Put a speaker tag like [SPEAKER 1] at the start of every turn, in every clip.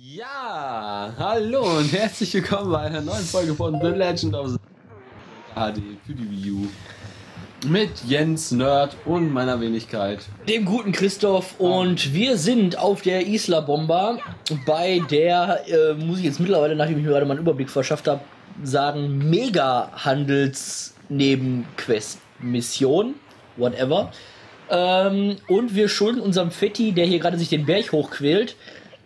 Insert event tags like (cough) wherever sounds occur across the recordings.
[SPEAKER 1] Ja, hallo und herzlich willkommen bei einer neuen Folge von The Legend of HD für die Wii U. Mit Jens, Nerd und meiner Wenigkeit.
[SPEAKER 2] dem guten Christoph und wir sind auf der Isla Bomba, bei der, äh, muss ich jetzt mittlerweile, nachdem ich mir gerade mal einen Überblick verschafft habe, sagen, Mega-Handels-Nebenquest-Mission, whatever. Ähm, und wir schulden unserem Fetti, der hier gerade sich den Berg hochquält,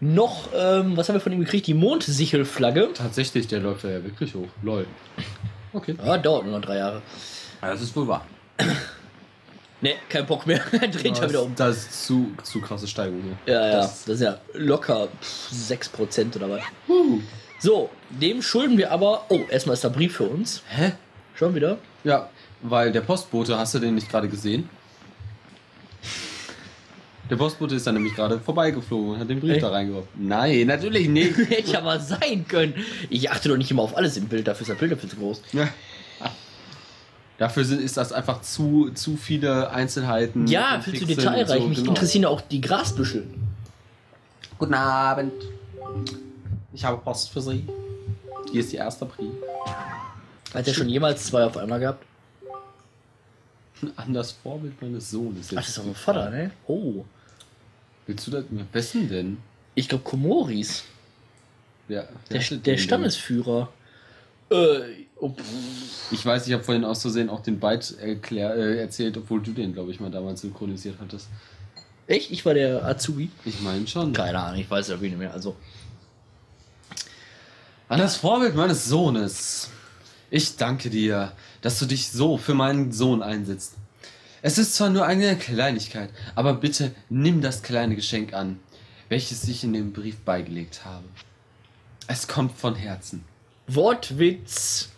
[SPEAKER 2] noch, ähm, was haben wir von ihm gekriegt? Die Mondsichelflagge.
[SPEAKER 1] Tatsächlich, der läuft ja wirklich hoch. Lol. Okay.
[SPEAKER 2] Ja, dauert nur noch drei Jahre.
[SPEAKER 1] Ja, das ist wohl wahr.
[SPEAKER 2] Ne, kein Bock mehr. (laughs) Dreht ja wieder um.
[SPEAKER 1] Das ist zu, zu krasse Steigung hier.
[SPEAKER 2] Ja, ja,
[SPEAKER 1] Das-
[SPEAKER 2] das, ist ja locker pff, 6% oder was. So, dem schulden wir aber. Oh, erstmal ist da Brief für uns.
[SPEAKER 1] Hä?
[SPEAKER 2] Schon wieder?
[SPEAKER 1] Ja, weil der Postbote, hast du den nicht gerade gesehen? Der Postbote ist dann nämlich gerade vorbeigeflogen und hat den Brief
[SPEAKER 2] Echt?
[SPEAKER 1] da reingeworfen. Nein, natürlich nicht. (laughs)
[SPEAKER 2] Hätte ja mal sein können. Ich achte doch nicht immer auf alles im Bild, dafür ist das Bild dafür zu groß.
[SPEAKER 1] Ja. Dafür sind, ist das einfach zu, zu viele Einzelheiten.
[SPEAKER 2] Ja, viel zu detailreich.
[SPEAKER 1] so,
[SPEAKER 2] Mich
[SPEAKER 1] genau.
[SPEAKER 2] interessieren ja auch die Grasbüschel.
[SPEAKER 1] Guten Abend. Ich habe Post für Sie. Hier ist die erste Brief.
[SPEAKER 2] Hat er schon jemals zwei auf einmal gehabt?
[SPEAKER 1] An das Vorbild meines Sohnes.
[SPEAKER 2] Ach, das ist doch mein Vater, ne? Oh.
[SPEAKER 1] Willst du das? Wessen denn?
[SPEAKER 2] Ich glaube Komoris.
[SPEAKER 1] Ja,
[SPEAKER 2] Der, der
[SPEAKER 1] den
[SPEAKER 2] Stammesführer. Äh, oh?
[SPEAKER 1] Ich weiß, ich habe vorhin aus Versehen auch den Byte erklär, äh, erzählt, obwohl du den, glaube ich, mal damals synchronisiert hattest.
[SPEAKER 2] echt? Ich war der Azubi?
[SPEAKER 1] Ich meine schon.
[SPEAKER 2] Keine Ahnung, ich weiß ja nicht mehr. Also,
[SPEAKER 1] An das Vorbild meines Sohnes. Ich danke dir, dass du dich so für meinen Sohn einsetzt. Es ist zwar nur eine Kleinigkeit, aber bitte nimm das kleine Geschenk an, welches ich in dem Brief beigelegt habe. Es kommt von Herzen.
[SPEAKER 2] Wortwitz.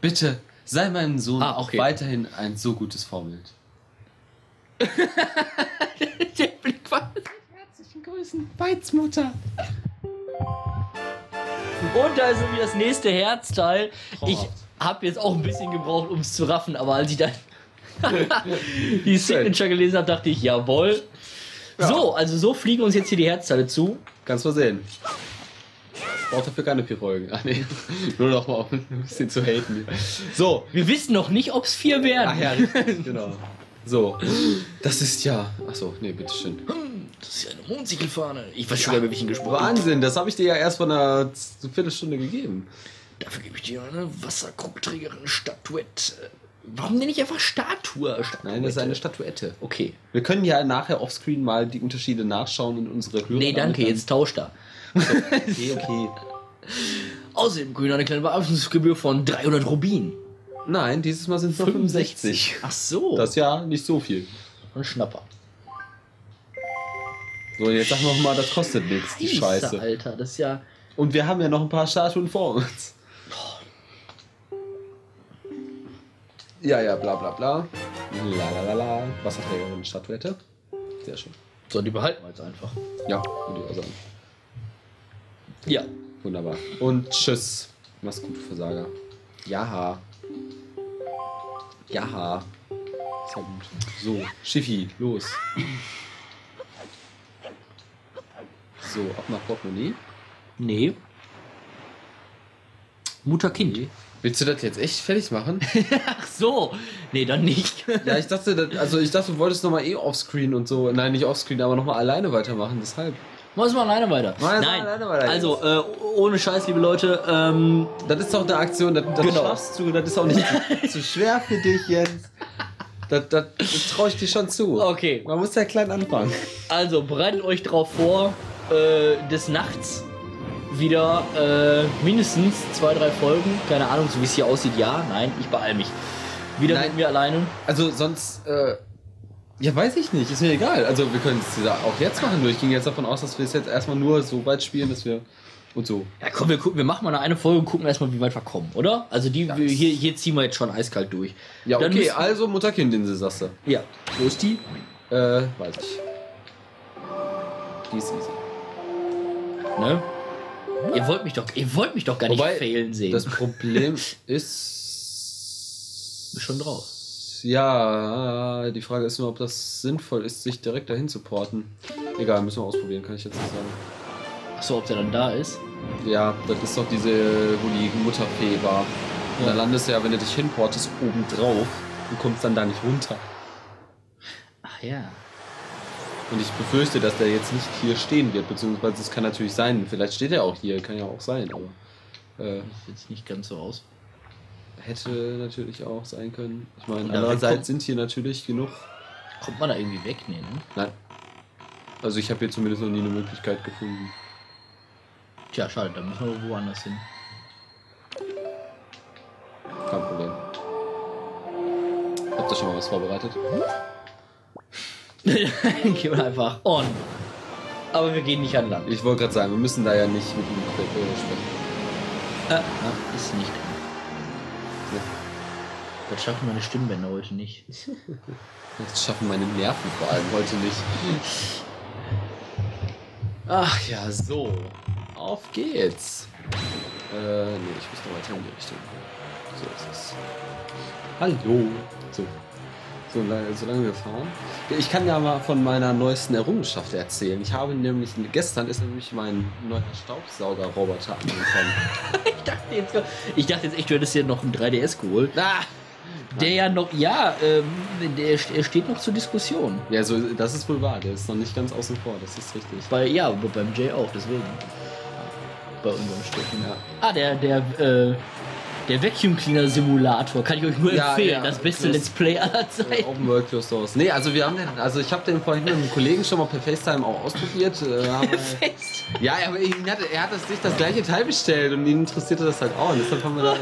[SPEAKER 1] Bitte sei meinem Sohn
[SPEAKER 2] Ah,
[SPEAKER 1] auch
[SPEAKER 2] okay.
[SPEAKER 1] weiterhin ein so gutes Vorbild. (laughs)
[SPEAKER 2] der Blick war.
[SPEAKER 1] Herzlichen Grüßen, Weizmutter.
[SPEAKER 2] Und da ist irgendwie das nächste Herzteil. Ich
[SPEAKER 1] Traumhaft.
[SPEAKER 2] Habe jetzt auch ein bisschen gebraucht, um es zu raffen, aber als ich dann (laughs) die Signature gelesen habe, dachte ich, jawohl. So, also so fliegen uns jetzt hier die Herzteile zu.
[SPEAKER 1] Kannst mal sehen. Braucht dafür keine Pirolgen. Ah, nee. (laughs) Nur noch mal um ein bisschen zu haten. So,
[SPEAKER 2] Wir wissen noch nicht, ob es vier werden.
[SPEAKER 1] Ach ja, richtig, genau. So, das ist ja. Achso, nee, bitteschön.
[SPEAKER 2] Das ist ja eine Mondsiegelfahne. Ich weiß schon, über welchen gesprochen.
[SPEAKER 1] Wahnsinn, das habe ich dir ja erst vor einer Viertelstunde gegeben.
[SPEAKER 2] Dafür gebe ich dir eine Wasserkrugträgerin Statuette. Warum nenne ich einfach Statue? Statuette?
[SPEAKER 1] Nein, das ist eine Statuette.
[SPEAKER 2] Okay.
[SPEAKER 1] Wir können ja nachher offscreen mal die Unterschiede nachschauen und unsere Hörer.
[SPEAKER 2] Nee, danke,
[SPEAKER 1] damit
[SPEAKER 2] jetzt tauscht er.
[SPEAKER 1] dann- Okay, okay. (laughs)
[SPEAKER 2] Außerdem grün eine kleine Bearbeitungsgebühr von 300 Rubin.
[SPEAKER 1] Nein, dieses Mal sind es nur 65.
[SPEAKER 2] Ach so.
[SPEAKER 1] Das ist ja nicht so viel.
[SPEAKER 2] ein Schnapper.
[SPEAKER 1] So, jetzt sag noch mal, das kostet nichts, die Scheiße.
[SPEAKER 2] Alter, das ist ja.
[SPEAKER 1] Und wir haben ja noch ein paar Statuen vor uns. Ja, ja, bla bla bla. La la la la. Wasserträgerin Statuette. Sehr schön.
[SPEAKER 2] So, die behalten wir jetzt einfach.
[SPEAKER 1] Ja, würde ich auch sagen.
[SPEAKER 2] Ja.
[SPEAKER 1] Wunderbar. Und tschüss. Mach's gut, Versager. Jaha. Jaha. Sehr gut. So, Schiffi, los. So, ab nach Portemonnaie.
[SPEAKER 2] Nee. Mutter-Kind.
[SPEAKER 1] Nee. Willst du das jetzt echt fertig machen? (laughs)
[SPEAKER 2] Ach so. Nee, dann nicht.
[SPEAKER 1] Ja, ich dachte, das, also ich dachte, du wolltest nochmal eh offscreen und so. Nein, nicht offscreen, aber nochmal alleine weitermachen, deshalb.
[SPEAKER 2] Mach es mal alleine weiter.
[SPEAKER 1] Mal
[SPEAKER 2] Nein,
[SPEAKER 1] alleine weiter
[SPEAKER 2] also äh, ohne Scheiß, liebe Leute. Ähm,
[SPEAKER 1] Das ist doch eine Aktion, das, das
[SPEAKER 2] Genau.
[SPEAKER 1] schaffst du, das ist auch nicht zu, (laughs) zu schwer für dich, Jens. Das, das, das traue ich dir schon zu.
[SPEAKER 2] okay,
[SPEAKER 1] Man muss ja klein anfangen.
[SPEAKER 2] also bereitet euch drauf vor, äh, des Nachts wieder äh, mindestens zwei, drei Folgen. Keine Ahnung, so wie es hier aussieht. Ja, nein, ich beeil mich. Wieder
[SPEAKER 1] Nein.
[SPEAKER 2] mit mir alleine.
[SPEAKER 1] Also sonst, äh, ja, weiß ich nicht, ist mir egal. Also wir können es ja auch jetzt machen, nur ich ging jetzt davon aus, dass wir es jetzt erstmal nur so weit spielen, dass wir und so.
[SPEAKER 2] Ja, komm, wir, gucken, wir machen mal eine Folge und gucken erstmal, wie weit wir kommen, oder? Also die, wir, hier, hier ziehen wir jetzt schon eiskalt durch.
[SPEAKER 1] Ja,
[SPEAKER 2] Dann
[SPEAKER 1] okay, also Mutter-Kind-Insel, sagst du.
[SPEAKER 2] Ja, wo ist die?
[SPEAKER 1] Äh, weiß ich. Die ist easy.
[SPEAKER 2] Ne? Ihr wollt mich doch, ihr wollt mich doch gar nicht
[SPEAKER 1] Wobei,
[SPEAKER 2] failen sehen.
[SPEAKER 1] Das Problem (laughs) ist.
[SPEAKER 2] Schon draus.
[SPEAKER 1] Ja, die Frage ist nur, ob das sinnvoll ist, sich direkt dahin zu porten. Egal, müssen wir ausprobieren, kann ich jetzt nicht sagen.
[SPEAKER 2] Ach So, ob der dann da ist.
[SPEAKER 1] Ja, das ist doch diese, wo die Mutterfee war. Und
[SPEAKER 2] Ja.
[SPEAKER 1] Da landest du ja, wenn du dich hinportest, oben drauf und kommst dann da nicht runter.
[SPEAKER 2] Ach ja.
[SPEAKER 1] Und ich befürchte, dass der jetzt nicht hier stehen wird, beziehungsweise es kann natürlich sein, vielleicht steht er auch hier, kann ja auch sein, aber äh,
[SPEAKER 2] Sieht jetzt nicht ganz so aus.
[SPEAKER 1] hätte natürlich auch sein können. Ich meine, andererseits sind hier natürlich genug.
[SPEAKER 2] Kommt man da irgendwie weg? Nee, ne?
[SPEAKER 1] Nein. Also ich habe hier zumindest noch nie eine Möglichkeit gefunden.
[SPEAKER 2] Tja, schade, da müssen wir woanders hin.
[SPEAKER 1] Kein Problem. Habt ihr schon mal was vorbereitet? (laughs)
[SPEAKER 2] Gehen wir einfach on. Aber wir gehen nicht an Land.
[SPEAKER 1] Ich wollte gerade sagen, wir müssen da ja nicht mit ihm äh, sprechen.
[SPEAKER 2] Äh, ach, ist nicht. Das schaffen meine Stimmbänder heute nicht. (laughs)
[SPEAKER 1] Das schaffen meine Nerven vor allem heute nicht. Ach ja, so. Auf geht's. Äh, nee, ich muss noch weiter in die Richtung. So ist es. Hallo. So. So, la- solange wir fahren. Ich kann ja mal von meiner neuesten Errungenschaft erzählen. Ich habe nämlich, gestern ist nämlich mein neuer Staubsauger-Roboter angekommen. (laughs)
[SPEAKER 2] Ich dachte jetzt, ich dachte jetzt echt, du hättest dir noch einen 3DS geholt.
[SPEAKER 1] ah!
[SPEAKER 2] Der ja noch, ja, ähm, der, er steht noch zur Diskussion.
[SPEAKER 1] Ja, so, das ist wohl wahr. Der ist noch nicht ganz außen vor. Das ist richtig.
[SPEAKER 2] Bei, ja, aber beim Jay auch, deswegen. Bei unserem Steffen.
[SPEAKER 1] Ja.
[SPEAKER 2] Ah, der, der, äh, der Vacuum Cleaner Simulator kann ich euch nur
[SPEAKER 1] Ja,
[SPEAKER 2] empfehlen.
[SPEAKER 1] ja,
[SPEAKER 2] das beste Let's Play aller Zeiten.
[SPEAKER 1] Open World Closed Source. Nee, also wir haben den, also ich habe den vorhin mit einem Kollegen schon mal per FaceTime auch ausprobiert. Äh, (laughs) ja, aber hat, er hat das sich das gleiche Teil bestellt und ihn interessierte das halt auch. Und deshalb haben wir da,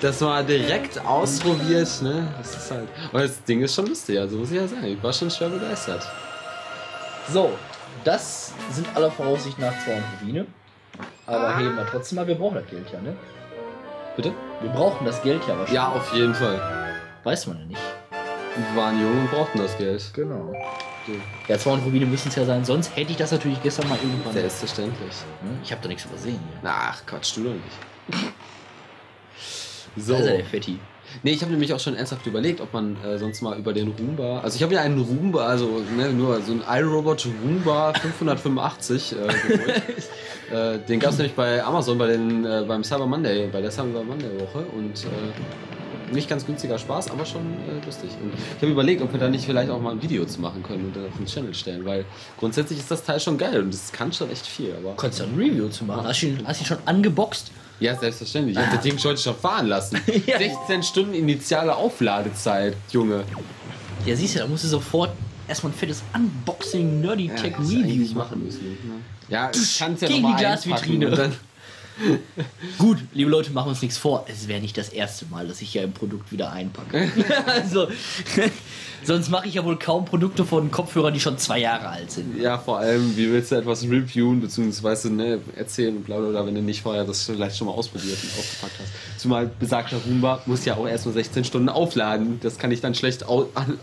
[SPEAKER 1] das mal direkt ausprobiert. Ne? Das ist halt. Und das Ding ist schon lustig, also muss ich ja sagen. Ich war schon schwer begeistert.
[SPEAKER 2] So, das sind aller Voraussicht nach zwar Rubine. Aber heben wir trotzdem mal, wir brauchen das Geld ja, ne?
[SPEAKER 1] Bitte?
[SPEAKER 2] Wir brauchen das Geld ja wahrscheinlich.
[SPEAKER 1] Ja, auf jeden Fall.
[SPEAKER 2] Weiß man ja nicht.
[SPEAKER 1] Wir waren jung und brauchten das Geld.
[SPEAKER 2] Genau. Ja, 200 Rubine müssen es ja sein, sonst hätte ich das natürlich gestern mal irgendwann.
[SPEAKER 1] Selbstverständlich.
[SPEAKER 2] Hm, Ich habe da nichts übersehen hier.
[SPEAKER 1] Ach, Quatsch, du doch nicht. So.
[SPEAKER 2] Da ist er, der Fetti.
[SPEAKER 1] Nee, ich habe nämlich auch schon ernsthaft überlegt, ob man äh, sonst mal über den Roomba. Also ich habe ja einen Roomba, also ne, nur so ein iRobot Roomba 585 äh, geholt. (laughs) äh, den gab es nämlich bei Amazon bei den, äh, beim Cyber Monday, bei der Cyber Monday Woche und äh, nicht ganz günstiger Spaß, aber schon äh, lustig. Und ich habe überlegt, ob wir da nicht vielleicht auch mal ein Video zu machen können und dann auf den Channel stellen, weil grundsätzlich ist das Teil schon geil und es kann schon echt viel. Aber
[SPEAKER 2] Du kannst ja ein Review zu machen. Hast du ihn, hast du ihn schon angeboxt?
[SPEAKER 1] Ja, selbstverständlich. Ich habe das Ding heute schon fahren lassen. (laughs)
[SPEAKER 2] Ja.
[SPEAKER 1] 16 Stunden initiale Aufladezeit, Junge.
[SPEAKER 2] Ja, siehst du, da musst du sofort erstmal ein fettes Unboxing Nerdy Tech
[SPEAKER 1] ich
[SPEAKER 2] Review machen.
[SPEAKER 1] müssen. Ne? Ja, ich kann es ja
[SPEAKER 2] Gegen die Glasvitrine. (laughs) Gut, liebe Leute, machen uns nichts vor. Es wäre nicht das erste Mal, dass ich hier ein Produkt wieder einpacke. (laughs) also, (laughs) sonst mache ich ja wohl kaum Produkte von Kopfhörern, die schon zwei Jahre alt sind.
[SPEAKER 1] Ja, vor allem, wie willst du etwas reviewen, beziehungsweise ne, erzählen und bla bla bla, wenn du nicht vorher das vielleicht schon mal ausprobiert und ausgepackt hast. Zumal besagter Roomba muss ja auch erst nur 16 Stunden aufladen. Das kann ich dann schlecht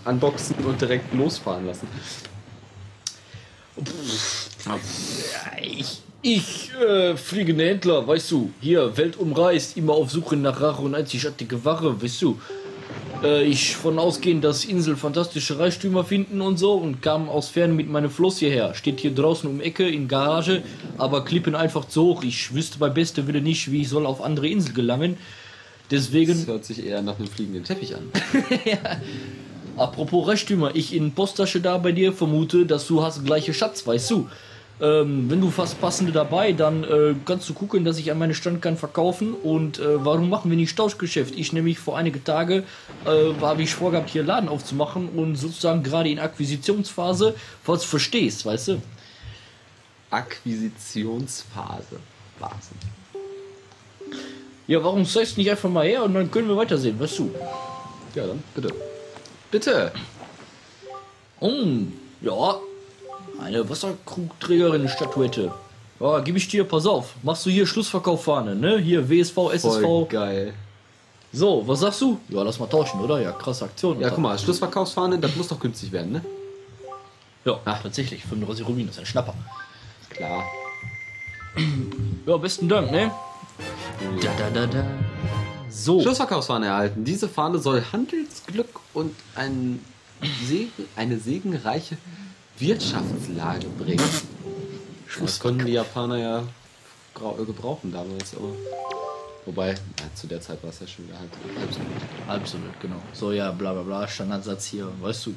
[SPEAKER 1] unboxen und direkt losfahren lassen.
[SPEAKER 2] Ich, ich äh, fliegende Händler, weißt du, hier, Welt umreist, immer auf Suche nach Rache und einzigartige Ware, weißt du. Äh, ich von ausgehen, dass Insel fantastische Reichtümer finden und so und kam aus Ferne mit meinem Floss hierher. Steht hier draußen um Ecke in Garage, aber Klippen einfach zu hoch. Ich wüsste bei bester Wille nicht, wie ich soll auf andere Insel gelangen.
[SPEAKER 1] Das
[SPEAKER 2] Deswegen,
[SPEAKER 1] hört sich eher nach einem fliegenden Teppich an. (laughs)
[SPEAKER 2] apropos Reichtümer, ich in Posttasche da bei dir vermute, dass du hast gleiche Schatz, weißt du. Ähm, wenn du fast passende dabei, dann äh, kannst du gucken, dass ich an meine Stand kann verkaufen. Und äh, warum machen wir nicht Tauschgeschäft? Ich nämlich vor einige Tage äh, habe ich vorgehabt, hier Laden aufzumachen und sozusagen gerade in Akquisitionsphase, falls du verstehst, weißt du?
[SPEAKER 1] Akquisitionsphase. Wahnsinn.
[SPEAKER 2] Ja, warum zeigst du nicht einfach mal her und dann können wir weitersehen, weißt du?
[SPEAKER 1] Ja, dann bitte. Bitte!
[SPEAKER 2] Mm, ja, eine Wasserkrugträgerin-Statuette. Ja, gib ich dir, pass auf. Machst du hier Schlussverkauffahne, ne? Hier WSV,
[SPEAKER 1] Voll
[SPEAKER 2] SSV.
[SPEAKER 1] geil.
[SPEAKER 2] So, was sagst du? Ja, lass mal tauschen, oder? Ja, krasse Aktion.
[SPEAKER 1] Ja, guck mal, Schlussverkaufsfahne, das muss doch günstig werden, ne?
[SPEAKER 2] Ja, tatsächlich. 35 Rubin, das ist ein Schnapper.
[SPEAKER 1] Klar.
[SPEAKER 2] Ja, besten Dank, ne? Da, da, da, da. So.
[SPEAKER 1] Schlussverkaufsfahne erhalten. Diese Fahne soll Handelsglück und ein Segen, eine segenreiche Wirtschaftslage bringen. Das konnten die Japaner ja gebrauchen damals, aber. Wobei, ja, zu der Zeit war es ja schon halt so gut.
[SPEAKER 2] Absolut, genau. So, ja, bla bla bla, Standardsatz hier, weißt du.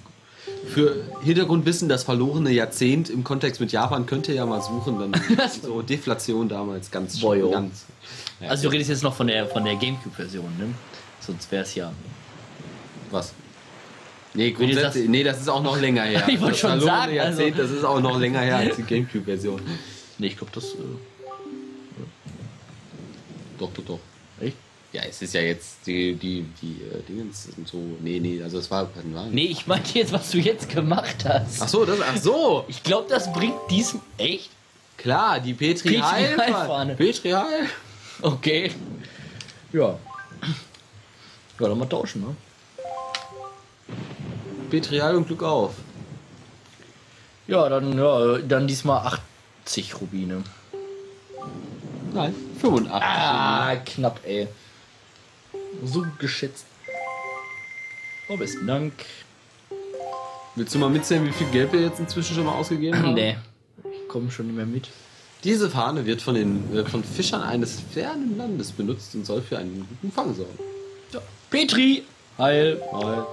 [SPEAKER 1] Für Hintergrundwissen, das verlorene Jahrzehnt im Kontext mit Japan könnt ihr ja mal suchen, dann (laughs) so Deflation damals ganz
[SPEAKER 2] jo.
[SPEAKER 1] ganz. Ja,
[SPEAKER 2] Also du redest jetzt noch von der von der Gamecube-Version, ne? Sonst wäre es ja.
[SPEAKER 1] was? Nee, grundsätzlich,
[SPEAKER 2] sagst-
[SPEAKER 1] nee, das ist auch noch länger her. (laughs)
[SPEAKER 2] Ich wollte
[SPEAKER 1] Das
[SPEAKER 2] schon sagen, also-
[SPEAKER 1] Jahrzehnt, das ist auch noch länger her als die Gamecube-Version.
[SPEAKER 2] Ne, ich glaube das. Äh,
[SPEAKER 1] Doch, doch, doch.
[SPEAKER 2] echt?
[SPEAKER 1] Ja, es ist ja jetzt die, die, die äh, Dingens sind so. Nee, nee, also es war. war
[SPEAKER 2] Nee, ich meinte jetzt, was du jetzt gemacht hast.
[SPEAKER 1] Ach so, das, ach so!
[SPEAKER 2] Ich glaube, das bringt diesem. Echt?
[SPEAKER 1] Klar, die Petri
[SPEAKER 2] Petri
[SPEAKER 1] Heil.
[SPEAKER 2] Heil-Fahne.
[SPEAKER 1] Petri Heil.
[SPEAKER 2] Okay. Ja. Ja, dann mal tauschen, ne?
[SPEAKER 1] Petri Heil und Glück auf.
[SPEAKER 2] Ja, dann, ja, dann diesmal 80 Rubine.
[SPEAKER 1] Nein, 85.
[SPEAKER 2] Ah, knapp, ey. So geschätzt. Oh, besten Dank.
[SPEAKER 1] Willst du mal mitzählen, wie viel Geld wir jetzt inzwischen schon mal ausgegeben haben?
[SPEAKER 2] Nee, ich komme schon nicht mehr mit.
[SPEAKER 1] Diese Fahne wird von den äh, von Fischern eines fernen Landes benutzt und soll für einen guten Fang sorgen.
[SPEAKER 2] Ja. Petri, Heil,
[SPEAKER 1] Weil,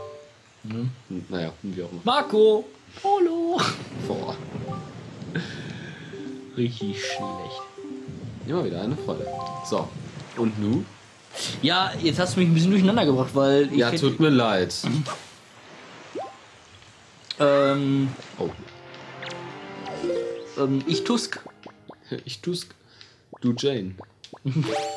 [SPEAKER 1] hm, naja, wie auch immer.
[SPEAKER 2] Marco, Polo.
[SPEAKER 1] Boah,
[SPEAKER 2] Richtig schlecht.
[SPEAKER 1] immer wieder eine Freude. So, und nu?
[SPEAKER 2] Ja, jetzt hast du mich ein bisschen durcheinander gebracht, weil ich
[SPEAKER 1] Ja,
[SPEAKER 2] hätte-
[SPEAKER 1] tut mir leid.
[SPEAKER 2] ähm,
[SPEAKER 1] Oh,
[SPEAKER 2] ähm, ich Tusk.
[SPEAKER 1] ich tu's. Du Jane. (laughs)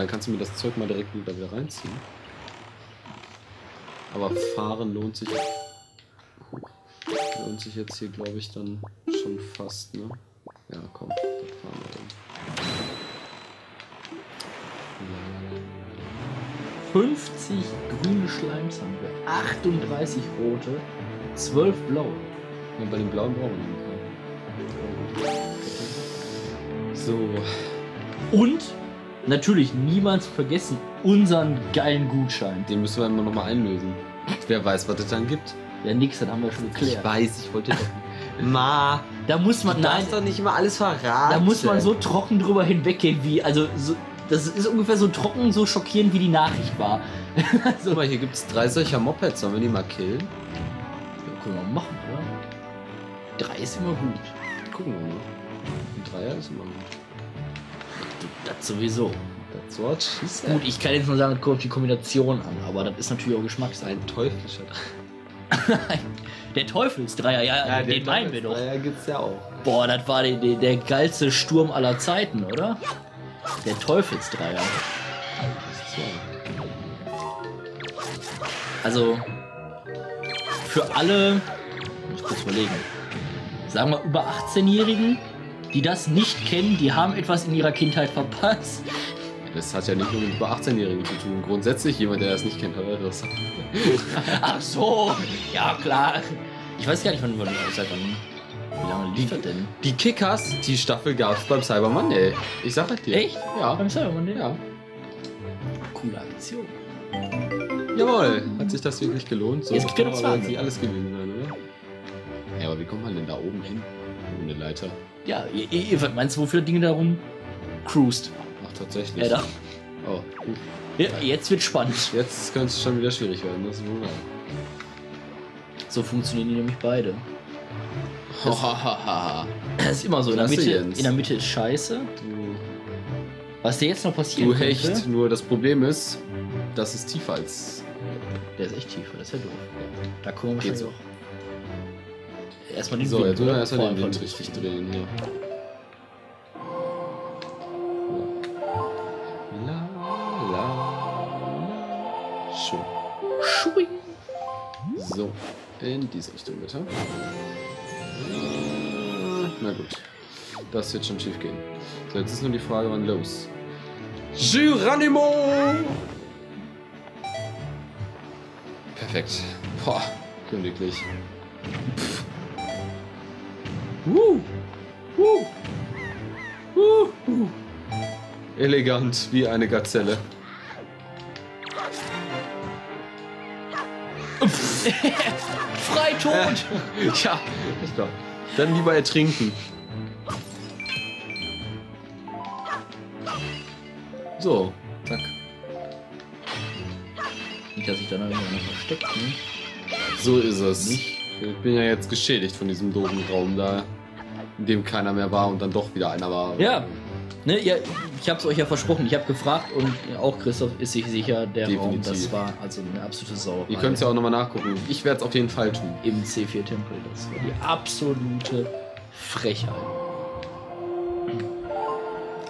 [SPEAKER 1] dann kannst du mir das Zeug mal direkt wieder wieder reinziehen. Aber fahren lohnt sich. Lohnt sich jetzt hier, glaube ich, dann schon fast, ne? Ja, komm, dann fahren wir dann.
[SPEAKER 2] 50 grüne Schleims haben wir, 38 rote, 12 blaue.
[SPEAKER 1] Ja, bei den blauen brauchen wir den So,
[SPEAKER 2] Und natürlich niemals vergessen unseren geilen Gutschein.
[SPEAKER 1] den müssen wir immer noch mal einlösen. Wer weiß, was es dann gibt.
[SPEAKER 2] Ja, nix, das haben wir schon
[SPEAKER 1] Ich
[SPEAKER 2] geklärt.
[SPEAKER 1] weiß, ich wollte doch. (laughs) Ma,
[SPEAKER 2] Da muss man, nein,
[SPEAKER 1] doch nicht immer alles verraten.
[SPEAKER 2] da muss man so trocken drüber hinweggehen, wie, also, so, das ist ungefähr so trocken, so schockierend, wie die Nachricht war. (laughs)
[SPEAKER 1] Guck mal, hier gibt es drei solcher Mopeds. Sollen wir die mal killen?
[SPEAKER 2] Ja, können wir mal machen, oder? Drei ist immer gut.
[SPEAKER 1] Gucken wir mal. Ein Dreier ist immer gut.
[SPEAKER 2] Das sowieso.
[SPEAKER 1] Das Wort schießt
[SPEAKER 2] Gut, ich kann jetzt nur sagen, es kommt die Kombination an, aber das ist natürlich auch Geschmackssache.
[SPEAKER 1] Ein teuflischer (laughs)
[SPEAKER 2] Der Teufelsdreier, ja, den meinen wir doch.
[SPEAKER 1] Dreier gibt's ja auch.
[SPEAKER 2] Boah, das war der, der, der geilste Sturm aller Zeiten, oder? Der Teufelsdreier.
[SPEAKER 1] So.
[SPEAKER 2] Also, für alle, muss kurz überlegen, sagen wir über 18-Jährigen, die das nicht kennen, die haben etwas in ihrer Kindheit verpasst.
[SPEAKER 1] Das hat ja nicht nur mit über 18-Jährigen zu tun. Grundsätzlich, jemand, der das nicht kennt, hat das. (laughs)
[SPEAKER 2] Ach so, ja klar. Ich weiß gar nicht, wann, wann, seit wann, wie lange lief das denn?
[SPEAKER 1] Die Kickers, die Staffel gab's beim Cyber Monday. Ich sag das dir.
[SPEAKER 2] Echt?
[SPEAKER 1] Ja.
[SPEAKER 2] Beim Cyberman,
[SPEAKER 1] Ja.
[SPEAKER 2] Coole Aktion.
[SPEAKER 1] Jawohl. Hat sich das wirklich gelohnt? So
[SPEAKER 2] Jetzt gibt ja noch
[SPEAKER 1] alles gewesen sein, oder? Ja, aber wie kommt man denn da oben hin? Ohne Leiter.
[SPEAKER 2] Ja, ihr, ihr, meinst wofür Dinge darum cruised?
[SPEAKER 1] Ach, tatsächlich.
[SPEAKER 2] Ja, da.
[SPEAKER 1] Oh, gut.
[SPEAKER 2] Ja, jetzt wird spannend.
[SPEAKER 1] Jetzt könnte es schon wieder schwierig werden. Das ist wohl wahr.
[SPEAKER 2] So funktionieren die nämlich beide.
[SPEAKER 1] Hahaha.
[SPEAKER 2] Das ist immer so. In der, Mitte, in der Mitte ist scheiße.
[SPEAKER 1] Du,
[SPEAKER 2] Was dir jetzt noch passieren
[SPEAKER 1] du Hecht.
[SPEAKER 2] könnte,
[SPEAKER 1] Nur das Problem ist, das ist tiefer als.
[SPEAKER 2] Der ist echt tiefer, das ist ja doof. Da kommen wir auch. Erstmal den
[SPEAKER 1] So,
[SPEAKER 2] Wind,
[SPEAKER 1] jetzt müssen wir
[SPEAKER 2] oder?
[SPEAKER 1] erstmal den Wind richtig drehen hier. La, la, la. Schön.
[SPEAKER 2] Schwing.
[SPEAKER 1] So, in diese Richtung bitte. Na gut. Das wird schon schief gehen. So, jetzt ist nur die Frage, wann los. Geronimo! Perfekt. Boah, königlich.
[SPEAKER 2] Uh. Uh. Uh. Uh.
[SPEAKER 1] Elegant wie eine Gazelle. (laughs)
[SPEAKER 2] Freitod! (laughs)
[SPEAKER 1] ja, ich glaube. Dann lieber ertrinken. So, zack.
[SPEAKER 2] Nicht, dass ich da noch versteckt ne?
[SPEAKER 1] So ist es.
[SPEAKER 2] Nicht.
[SPEAKER 1] Ich bin ja jetzt geschädigt von diesem doofen Raum da, in dem keiner mehr war und dann doch wieder einer war.
[SPEAKER 2] Ja. Ne, ja, ich habe es euch ja versprochen. Ich habe gefragt und auch Christoph ist sich sicher, der Raum,
[SPEAKER 1] Definitiv.
[SPEAKER 2] das war also eine absolute Sauerei.
[SPEAKER 1] Ihr könnt es ja auch nochmal nachgucken. Ich werde es auf jeden Fall tun.
[SPEAKER 2] im C4-Tempel. Das war die absolute Frechheit.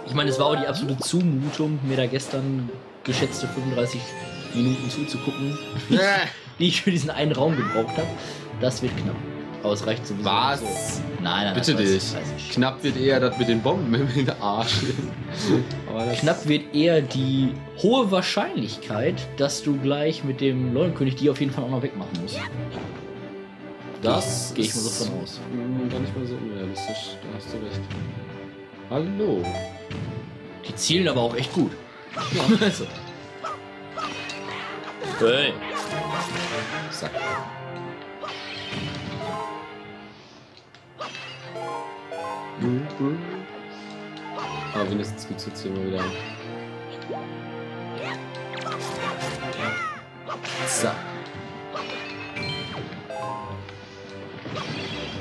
[SPEAKER 2] Ich meine, es war auch die absolute Zumutung, mir da gestern geschätzte 35 Minuten zuzugucken, die ich für diesen einen Raum gebraucht habe. Das wird knapp. Aber es reicht sowieso.
[SPEAKER 1] Was?
[SPEAKER 2] So. Nein, nein,
[SPEAKER 1] Bitte
[SPEAKER 2] das weiß
[SPEAKER 1] dich.
[SPEAKER 2] weiß.
[SPEAKER 1] Knapp wird eher das mit den Bomben (laughs) in den Arsch.
[SPEAKER 2] Knapp wird eher die hohe Wahrscheinlichkeit, dass du gleich mit dem Leuenkönig die auf jeden Fall auch noch wegmachen musst.
[SPEAKER 1] Das
[SPEAKER 2] Gehe ich mal so von aus.
[SPEAKER 1] mm, Gar nicht mal so unrealistisch. Da hast du recht. Hallo.
[SPEAKER 2] Die zielen aber auch echt gut. (laughs) Also. Hey.
[SPEAKER 1] Zack. Aber wenigstens gibt es jetzt hier mal wieder. Zack.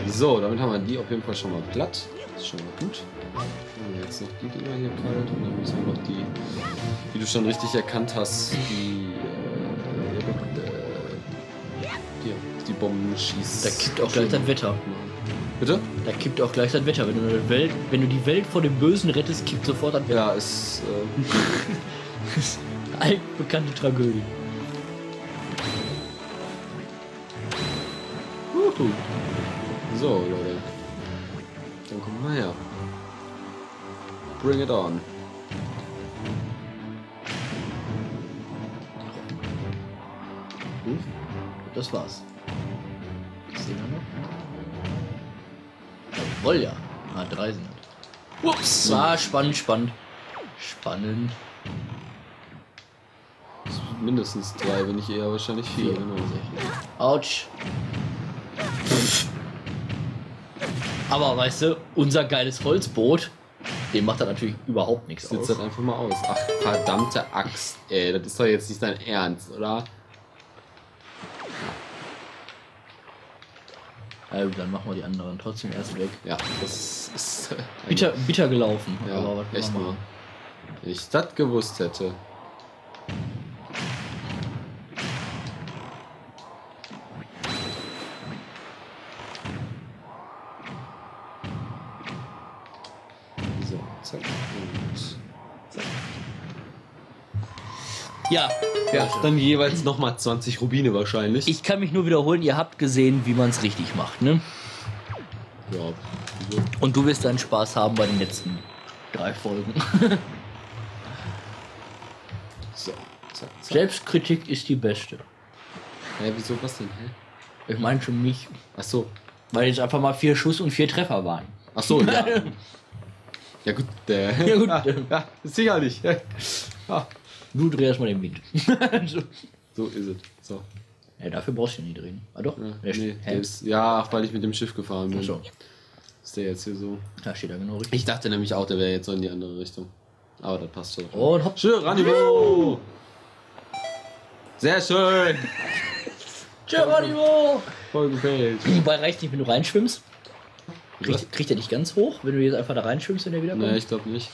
[SPEAKER 1] So, damit haben wir die auf jeden Fall schon mal platt. Das ist schon mal gut. Wir jetzt noch die Dinger hier kalt und dann müssen wir noch die, wie du schon richtig erkannt hast, die, äh, äh, die, Bomben schießt.
[SPEAKER 2] Da kippt auch gleich das Wetter.
[SPEAKER 1] Bitte?
[SPEAKER 2] Da kippt auch gleich das Wetter. Wenn du, die Welt, wenn du die Welt vor dem Bösen rettest, kippt sofort das Wetter.
[SPEAKER 1] Ja, ist. Äh, (laughs)
[SPEAKER 2] Altbekannte Tragödie. Uhu.
[SPEAKER 1] so, Leute. Dann kommen wir her. Bring it on.
[SPEAKER 2] Gut. Das war's. Jawohl, ja. Ah, drei sind. Ups. Ah, spannend, spannend. Spannend.
[SPEAKER 1] Mindestens drei, wenn nicht eher wahrscheinlich vier. Genau.
[SPEAKER 2] Autsch. Aber weißt du, unser geiles Holzboot, dem macht das natürlich überhaupt nichts
[SPEAKER 1] Sitzt
[SPEAKER 2] aus.
[SPEAKER 1] das einfach mal aus. Ach, verdammte Axt, ey. Das ist doch jetzt nicht dein Ernst, oder?
[SPEAKER 2] Ja, gut, dann machen wir die anderen trotzdem erst weg.
[SPEAKER 1] Ja, das ist.
[SPEAKER 2] Bitter, bitter gelaufen.
[SPEAKER 1] Ja, echt mal. Wenn ich das gewusst hätte.
[SPEAKER 2] Ja,
[SPEAKER 1] Ja, dann jeweils nochmal 20 Rubine wahrscheinlich.
[SPEAKER 2] ich kann mich nur wiederholen, ihr habt gesehen, wie man es richtig macht, ne?
[SPEAKER 1] ja?
[SPEAKER 2] Und du wirst deinen Spaß haben bei den letzten drei Folgen. (laughs)
[SPEAKER 1] So, zack, zack.
[SPEAKER 2] Selbstkritik ist die beste.
[SPEAKER 1] Hä, wieso was denn? Hä?
[SPEAKER 2] Ich meine schon mich,
[SPEAKER 1] Ach so.
[SPEAKER 2] weil jetzt einfach mal vier Schuss und vier Treffer waren.
[SPEAKER 1] Ach so, ja. (laughs) ja gut, der.
[SPEAKER 2] Ja, (laughs) gut.
[SPEAKER 1] ja, ja, sicherlich. Ja,
[SPEAKER 2] Du drehst mal den Wind. so. (laughs)
[SPEAKER 1] so ist es. So.
[SPEAKER 2] Ja, dafür brauchst du ja nicht drehen. Ah doch,
[SPEAKER 1] Ja, nee, ist, ja, ach, weil ich mit dem Schiff gefahren bin.
[SPEAKER 2] Ach so.
[SPEAKER 1] Ist der jetzt hier so?
[SPEAKER 2] Da steht er genau richtig.
[SPEAKER 1] Ich dachte nämlich auch, der wäre jetzt so in die andere Richtung. Aber das passt schon.
[SPEAKER 2] Und hopp.
[SPEAKER 1] Schön, Ranimo! Sehr schön!
[SPEAKER 2] Geronimo!
[SPEAKER 1] Voll gefällt.
[SPEAKER 2] Wobei reicht nicht, wenn du reinschwimmst. Kriegt, kriegt er nicht ganz hoch, wenn du jetzt einfach da reinschwimmst, wenn er wiederkommt?
[SPEAKER 1] Nee, ich glaube nicht.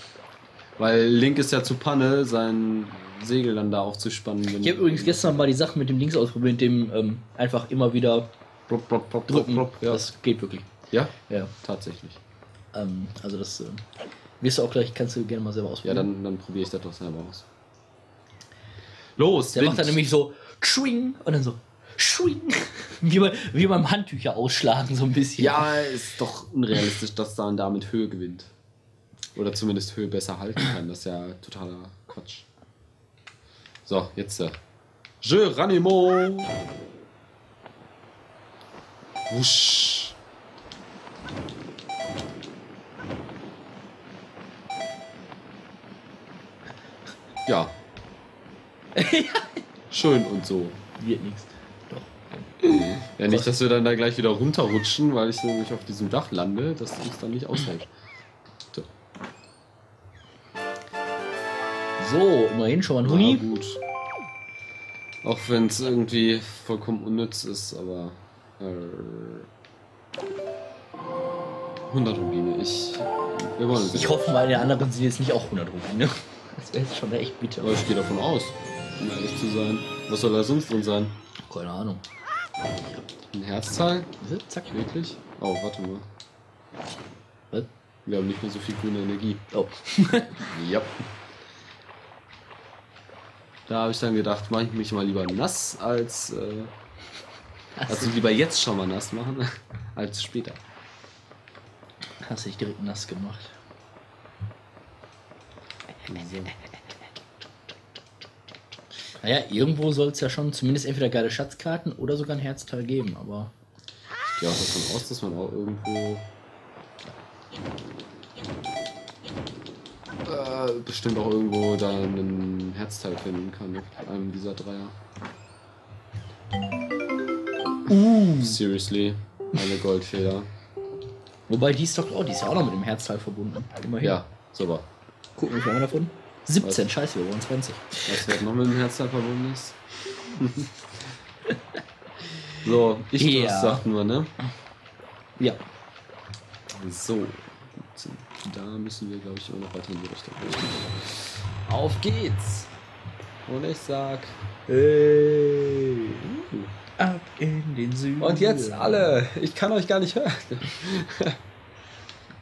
[SPEAKER 1] Weil Link ist ja zu Panne, sein Segel dann da aufzuspannen.
[SPEAKER 2] Ich habe übrigens gestern mal die Sache mit dem Dings ausprobiert, dem ähm, einfach immer wieder
[SPEAKER 1] Blop, blop, blop,
[SPEAKER 2] drücken.
[SPEAKER 1] blop, ja.
[SPEAKER 2] Das geht wirklich.
[SPEAKER 1] ja,
[SPEAKER 2] Ja.
[SPEAKER 1] tatsächlich.
[SPEAKER 2] Ähm, also das äh, wirst du auch gleich, kannst du gerne mal selber
[SPEAKER 1] Ja,
[SPEAKER 2] ausprobieren.
[SPEAKER 1] dann, dann probiere ich das doch selber aus. Los,
[SPEAKER 2] Der macht dann nämlich so schwing und dann so schwing. (laughs) Wie, bei, wie beim Handtücher ausschlagen, so ein bisschen.
[SPEAKER 1] Ja, ist doch unrealistisch, dass dann damit Höhe gewinnt. Oder zumindest Höhe besser halten kann. Das ist ja totaler Quatsch. So, jetzt. Äh. Geronimo! Wusch. Ja. (laughs) Schön und so.
[SPEAKER 2] Wird nichts.
[SPEAKER 1] Ja, nicht, dass wir dann da gleich wieder runterrutschen, weil ich nämlich auf diesem Dach lande, dass uns dann nicht aushält. So.
[SPEAKER 2] So, immerhin schon mal ein
[SPEAKER 1] Ja,
[SPEAKER 2] Huni.
[SPEAKER 1] gut. Auch wenn es irgendwie vollkommen unnütz ist, aber. Äh, 100 Rubine, ich. Wir wollen
[SPEAKER 2] Ich hoffe mal, der anderen sind jetzt nicht auch 100 Rubine. Das wäre jetzt schon echt bitter.
[SPEAKER 1] Aber ich gehe davon aus, um ehrlich zu sein. Was soll da sonst drin sein?
[SPEAKER 2] Keine Ahnung.
[SPEAKER 1] Ein Herzteil?
[SPEAKER 2] Zack.
[SPEAKER 1] Wirklich? Oh, warte mal.
[SPEAKER 2] Was?
[SPEAKER 1] Wir haben nicht mehr so viel grüne Energie.
[SPEAKER 2] Oh. (laughs)
[SPEAKER 1] Ja. Da habe ich dann gedacht, mache ich mich mal lieber nass, als. Äh, also lieber jetzt schon mal nass machen, (laughs) als später.
[SPEAKER 2] Hast dich direkt nass gemacht.
[SPEAKER 1] So.
[SPEAKER 2] Naja, irgendwo soll es ja schon zumindest entweder geile Schatzkarten oder sogar ein Herzteil geben, aber.
[SPEAKER 1] Ich gehe auch davon aus, dass man auch irgendwo. Äh, bestimmt auch irgendwo da einen Herzteil finden kann auf einem dieser Dreier. Uh. Seriously. Eine Goldfeder.
[SPEAKER 2] Wobei die ist doch, oh, die ist ja auch noch mit dem Herzteil verbunden. Immerhin.
[SPEAKER 1] Ja, super.
[SPEAKER 2] Gucken, wir davon? 17, scheiße, wir wollen 20.
[SPEAKER 1] Was wird noch mit dem Herzteil verbunden ist? (laughs) so, ich
[SPEAKER 2] Ja.
[SPEAKER 1] ja. sagt nur, ne?
[SPEAKER 2] Ja.
[SPEAKER 1] So. Da müssen wir, glaube ich, immer noch weiter in die Richtung.
[SPEAKER 2] Auf geht's.
[SPEAKER 1] Und ich sag.
[SPEAKER 2] Hey. Ab in den Süden.
[SPEAKER 1] Und jetzt alle! Ich kann euch gar nicht hören. (laughs)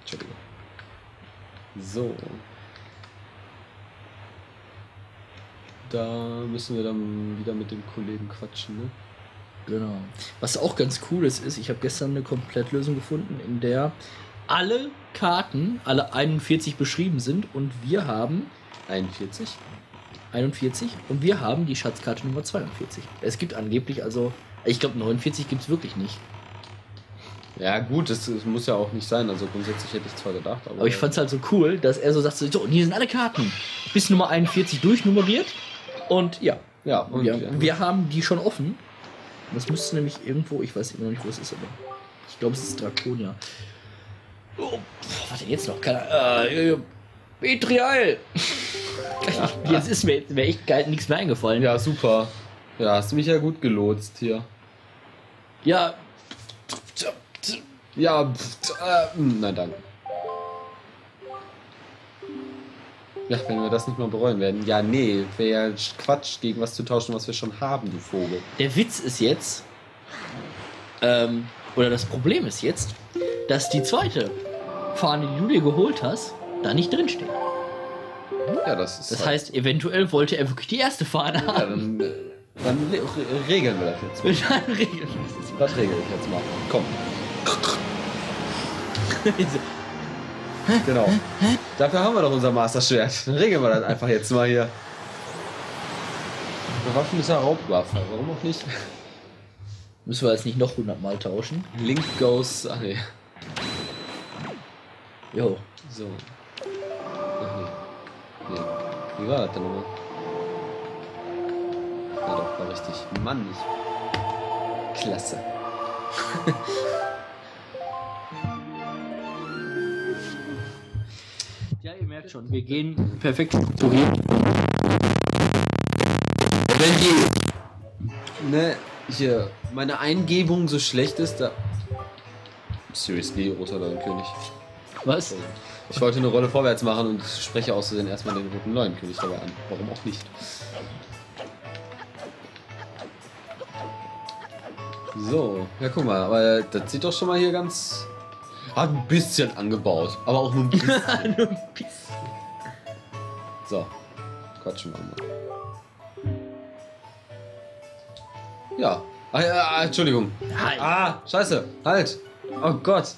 [SPEAKER 1] Entschuldigung. So. Da müssen wir dann wieder mit dem Kollegen quatschen, ne?
[SPEAKER 2] Genau. Was auch ganz cool ist, ist, ich habe gestern eine Komplettlösung gefunden, in der alle Karten, alle 41 beschrieben sind und wir haben
[SPEAKER 1] 41?
[SPEAKER 2] 41 und wir haben die Schatzkarte Nummer 42. Es gibt angeblich also, ich glaube 49 gibt es wirklich nicht.
[SPEAKER 1] Ja, gut, das, das muss ja auch nicht sein. Also grundsätzlich hätte ich zwar gedacht, aber.
[SPEAKER 2] Aber ich fand es halt so cool, dass er so sagt, so, und hier sind alle Karten bis Nummer 41 durchnummeriert und ja,
[SPEAKER 1] Ja, und
[SPEAKER 2] wir,
[SPEAKER 1] ja.
[SPEAKER 2] wir haben die schon offen. Das müsste nämlich irgendwo, ich weiß immer noch nicht, wo es ist, aber ich glaube, es ist Draconia. Oh, was denn jetzt noch? Keine äh, Betrial! (laughs) jetzt ist mir, mir echt geil nichts mehr eingefallen.
[SPEAKER 1] Ja, super. Ja, hast mich ja gut gelotst hier.
[SPEAKER 2] ja
[SPEAKER 1] Ja, pff, äh, mm, nein, danke. Ja, wenn wir das nicht mal bereuen werden. Ja, nee, wäre ja Quatsch, gegen was zu tauschen, was wir schon haben, du Vogel.
[SPEAKER 2] der Witz ist jetzt, ähm, oder das Problem ist jetzt, dass die zweite Fahne, die du dir geholt hast, da nicht drin steht.
[SPEAKER 1] Ja, das ist.
[SPEAKER 2] Das
[SPEAKER 1] halt-
[SPEAKER 2] heißt, eventuell wollte er wirklich die erste Fahne
[SPEAKER 1] Ja,
[SPEAKER 2] haben.
[SPEAKER 1] dann, äh, dann re re- regeln wir das jetzt.
[SPEAKER 2] Mit einer Regel.
[SPEAKER 1] Das regel ich jetzt mal. Komm. (laughs) Genau. Dafür haben wir doch unser Master-Schwert. Dann regeln wir das einfach jetzt mal hier. Waffen ist ja Raubwaffe. Warum auch nicht?
[SPEAKER 2] Müssen wir jetzt nicht noch 100 Mal tauschen?
[SPEAKER 1] Link goes. Ach nee.
[SPEAKER 2] Jo.
[SPEAKER 1] So. Ach nee. Nee. Wie war das denn nochmal? Ja doch, war richtig. Mann, ich. Klasse. (laughs)
[SPEAKER 2] merkt schon, wir gehen perfekt strukturiert. Wenn die.
[SPEAKER 1] Ne, hier, meine Eingebung so schlecht ist, da. Seriously, roter.
[SPEAKER 2] Was?
[SPEAKER 1] Ich wollte eine Rolle vorwärts machen und spreche außerdem erstmal den roten Leuenkönig dabei an. Warum auch nicht? So, ja guck mal, aber das sieht doch schon mal hier ganz. Hat ein bisschen angebaut, aber auch nur ein bisschen. (laughs)
[SPEAKER 2] Nur ein bisschen.
[SPEAKER 1] so, quatschen wir mal. Ja. Ah, ja, Entschuldigung.
[SPEAKER 2] Halt.
[SPEAKER 1] Ah, scheiße, halt. Oh Gott.